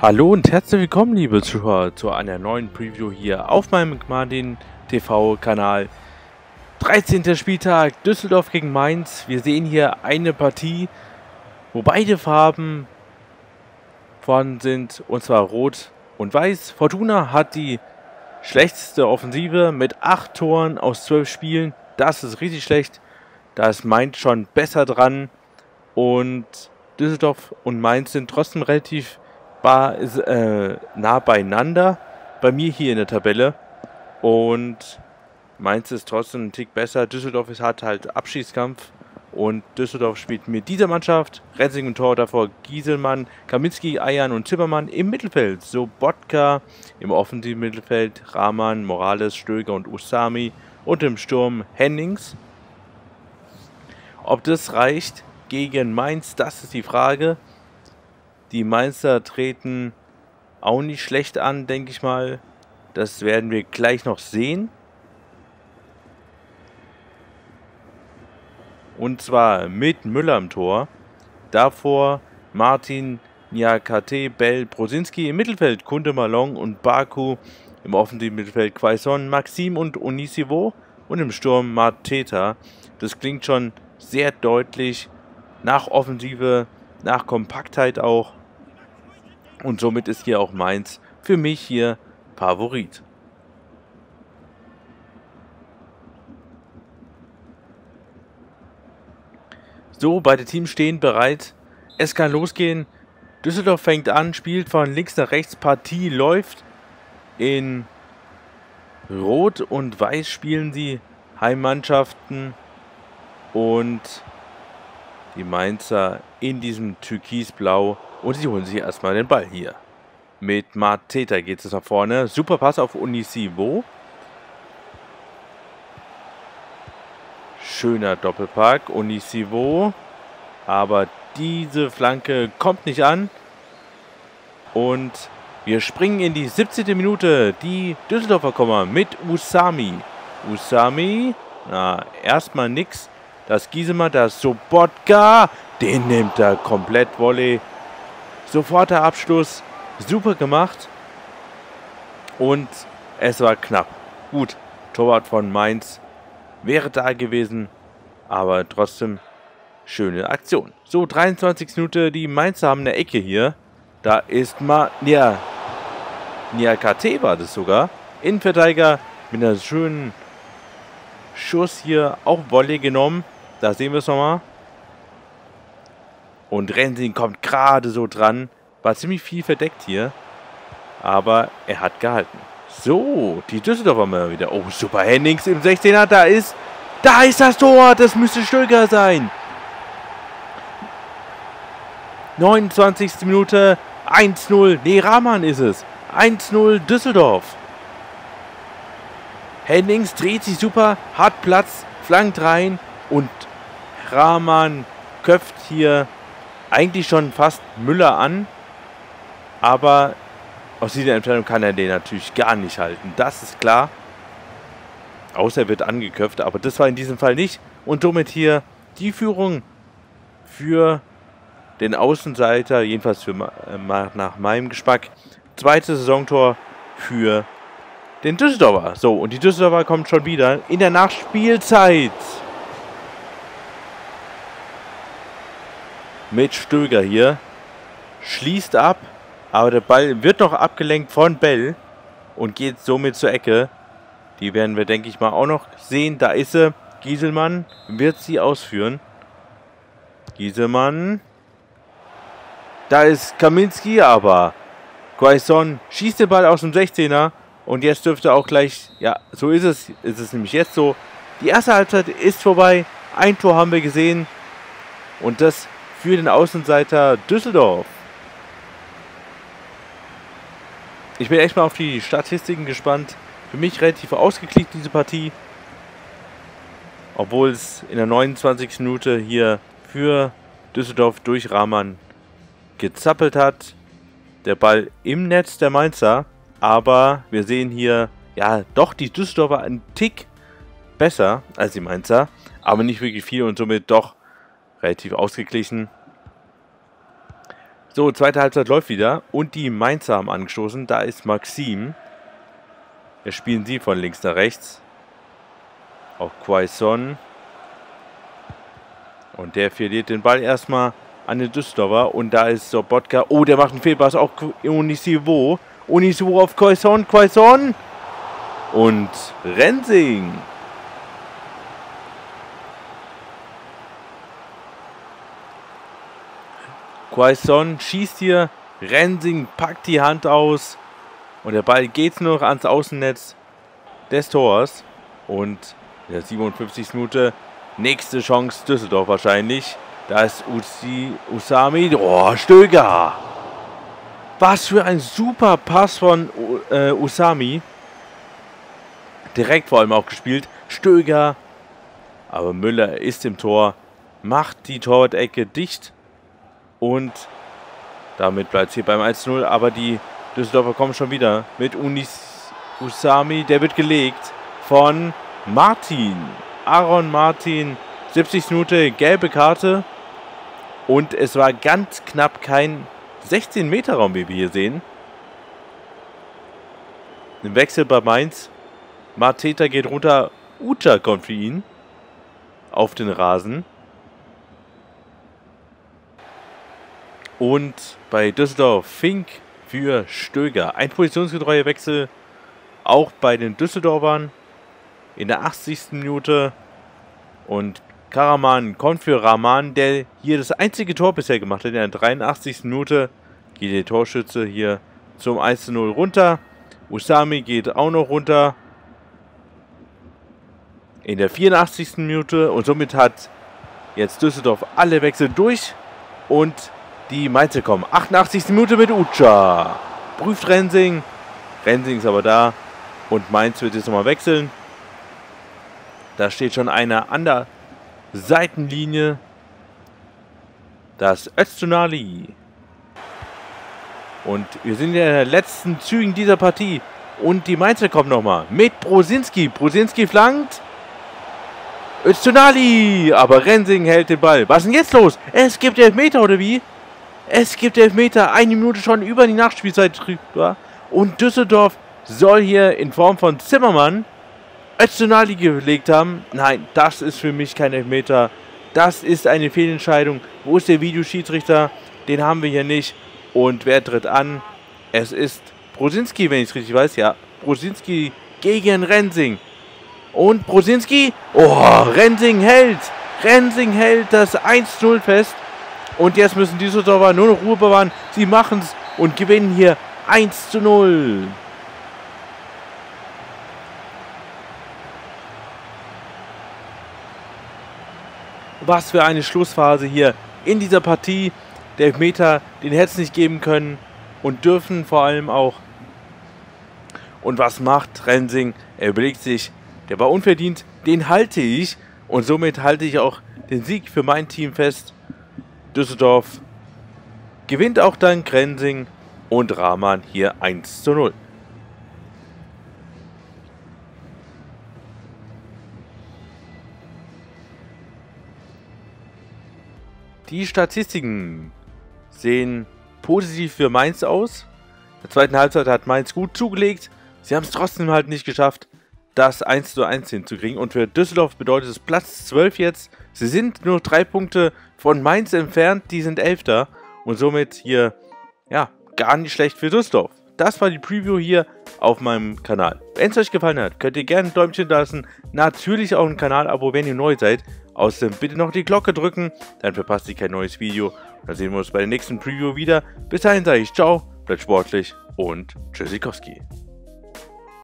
Hallo und herzlich willkommen, liebe Zuhörer, zu einer neuen Preview hier auf meinem Gmadin TV Kanal. 13. Spieltag, Düsseldorf gegen Mainz. Wir sehen hier eine Partie, wo beide Farben vorhanden sind, und zwar Rot und Weiß. Fortuna hat die schlechteste Offensive mit 8 Toren aus 12 Spielen. Das ist richtig schlecht. Da ist Mainz schon besser dran. Und Düsseldorf und Mainz sind trotzdem relativ war äh, nah beieinander bei mir hier in der Tabelle. Und Mainz ist trotzdem ein Tick besser. Düsseldorf ist, hat halt Abschießkampf. Und Düsseldorf spielt mit dieser Mannschaft. Rensing und Tor davor Gieselmann, Kaminski, Ayan und Zimmermann im Mittelfeld. Sobotka im offensiven Mittelfeld. Rahman, Morales, Stöger und Usami. Und im Sturm Hennings. Ob das reicht gegen Mainz, das ist die Frage. Die Mainzer treten auch nicht schlecht an, denke ich mal. Das werden wir gleich noch sehen. Und zwar mit Müller im Tor. Davor Martin, Niakate, Bell, Brosinski im Mittelfeld, Kunde Malong und Baku. Im offensiven Mittelfeld Quaison, Maxim und Onisivo. Und im Sturm Mateta. Das klingt schon sehr deutlich nach Offensive, nach Kompaktheit auch. Und somit ist hier auch Mainz für mich hier Favorit. So, beide Teams stehen bereit. Es kann losgehen. Düsseldorf fängt an, spielt von links nach rechts. Partie läuft. In Rot und Weiß spielen sie Heimmannschaften. Und die Mainzer in diesem Türkisblau und sie holen sich erstmal den Ball hier. Mit Mateta geht es nach vorne. Super Pass auf Unisivo. Schöner Doppelpack. Unisivo. Aber diese Flanke kommt nicht an. Und wir springen in die 17. Minute. Die Düsseldorfer kommen mit Usami. Usami. Na, erstmal nix. Das Giesemer, das Sobotka. Den nimmt er komplett Volley. Sofort der Abschluss. Super gemacht. Und es war knapp. Gut, Torwart von Mainz wäre da gewesen. Aber trotzdem schöne Aktion. So, 23 Minute. Die Mainzer haben eine Ecke hier. Da ist mal... Ja, KT war das sogar. Innenverteidiger mit einer schönen Schuss hier. Auch Volley genommen. Da sehen wir es nochmal. Und Rensing kommt gerade so dran. War ziemlich viel verdeckt hier. Aber er hat gehalten. So, die Düsseldorfer mal wieder. Oh, super Hennings im 16er. Da ist, da ist das Tor. Das müsste Stöger sein. 29. Minute. 1-0. Nee, Rahman ist es. 1-0 Düsseldorf. Hennings dreht sich super, hat Platz, flankt rein und Rahman köpft hier eigentlich schon fast Müller an. Aber aus dieser Entfernung kann er den natürlich gar nicht halten. Das ist klar. Außer er wird angeköpft. Aber das war in diesem Fall nicht. Und somit hier die Führung für den Außenseiter. Jedenfalls für, äh, nach meinem Geschmack. Zweites Saisontor für den Düsseldorfer. So, und die Düsseldorfer kommt schon wieder in der Nachspielzeit. Mit Stöger hier. Schließt ab, aber der Ball wird noch abgelenkt von Bell und geht somit zur Ecke. Die werden wir, denke ich mal, auch noch sehen. Da ist sie. Gieselmann wird sie ausführen. Gieselmann. Da ist Kaminski, aber Quaison schießt den Ball aus dem 16er. Und jetzt dürfte auch gleich, ja, so ist es, ist es nämlich jetzt so. Die erste Halbzeit ist vorbei. Ein Tor haben wir gesehen. Und das für den Außenseiter Düsseldorf. Ich bin echt mal auf die Statistiken gespannt. Für mich relativ ausgeklickt diese Partie. Obwohl es in der 29. Minute hier für Düsseldorf durch Rahman gezappelt hat. Der Ball im Netz der Mainzer. Aber wir sehen hier, ja, doch die Düsseldorfer einen Tick besser als die Mainzer. Aber nicht wirklich viel und somit doch relativ ausgeglichen. So, zweite Halbzeit läuft wieder. Und die Mainzer haben angestoßen. Da ist Maxim. Jetzt spielen sie von links nach rechts. Auch Quaison. Und der verliert den Ball erstmal an den Düsseldorfer. Und da ist Sobotka. Oh, der macht einen Fehlpass. Auch Unisivo. Unisivo auf Quaison. Quaison. Und Rensing. Quaison schießt hier. Rensing packt die Hand aus. Und der Ball geht nur noch ans Außennetz des Tors. Und in der 57. Minute nächste Chance Düsseldorf wahrscheinlich. Da ist Uzi, Usami. Oh, Stöger. Was für ein super Pass von äh, Usami. Direkt vor allem auch gespielt. Stöger. Aber Müller ist im Tor. Macht die Torwart-Ecke dicht. Und damit bleibt es hier beim 1-0. Aber die Düsseldorfer kommen schon wieder mit Unis Usami. Der wird gelegt von Martin. Aaron Martin. 70 Minute gelbe Karte. Und es war ganz knapp kein 16-Meter-Raum, wie wir hier sehen. Ein Wechsel bei Mainz. Marteta geht runter. Uta kommt für ihn. Auf den Rasen. Und bei Düsseldorf Fink für Stöger. Ein positionsgetreuer Wechsel auch bei den Düsseldorfern in der 80. Minute. Und Karaman kommt für Rahman, der hier das einzige Tor bisher gemacht hat. In der 83. Minute geht der Torschütze hier zum 1-0 runter. Usami geht auch noch runter. In der 84. Minute. Und somit hat jetzt Düsseldorf alle Wechsel durch. Und die Mainzer kommen. 88. Minute mit Ucha. Prüft Rensing. Rensing ist aber da. Und Mainz wird jetzt nochmal wechseln. Da steht schon einer an der Seitenlinie. Das Öztunali. Und wir sind in den letzten Zügen dieser Partie. Und die Mainzer kommen nochmal. Mit Brosinski. Brosinski flankt. Öztunali. Aber Rensing hält den Ball. Was ist denn jetzt los? Es gibt Elfmeter oder wie? Es gibt Elfmeter, eine Minute schon über die Nachspielzeit drüber. Und Düsseldorf soll hier in Form von Zimmermann Öztunali gelegt haben. Nein, das ist für mich kein Elfmeter. Das ist eine Fehlentscheidung. Wo ist der Videoschiedsrichter? Den haben wir hier nicht. Und wer tritt an? Es ist Brosinski, wenn ich es richtig weiß. Ja, Brosinski gegen Rensing. Und Brosinski? Oh, Rensing hält. Rensing hält das 1-0 fest. Und jetzt müssen die Düsseldorfer nur noch Ruhe bewahren. Sie machen es und gewinnen hier 1 zu 0. Was für eine Schlussphase hier in dieser Partie. Der Elfmeter, den hätte es nicht geben können und dürfen vor allem auch. Und was macht Rensing? Er überlegt sich, der war unverdient, den halte ich und somit halte ich auch den Sieg für mein Team fest. Düsseldorf gewinnt auch dann Grenzing und Rahman hier 1 zu 0. Die Statistiken sehen positiv für Mainz aus. In der zweiten Halbzeit hat Mainz gut zugelegt. Sie haben es trotzdem halt nicht geschafft, das 1 zu 1 hinzukriegen. Und für Düsseldorf bedeutet es Platz 12 jetzt. Sie sind nur drei Punkte von Mainz entfernt, die sind Elfter. Und somit hier, ja, gar nicht schlecht für Düsseldorf. Das war die Preview hier auf meinem Kanal. Wenn es euch gefallen hat, könnt ihr gerne ein Däumchen lassen. Natürlich auch ein Kanal-Abo, wenn ihr neu seid. Außerdem bitte noch die Glocke drücken, dann verpasst ihr kein neues Video. Dann sehen wir uns bei der nächsten Preview wieder. Bis dahin sage ich ciao, bleibt sportlich und tschüssikowski.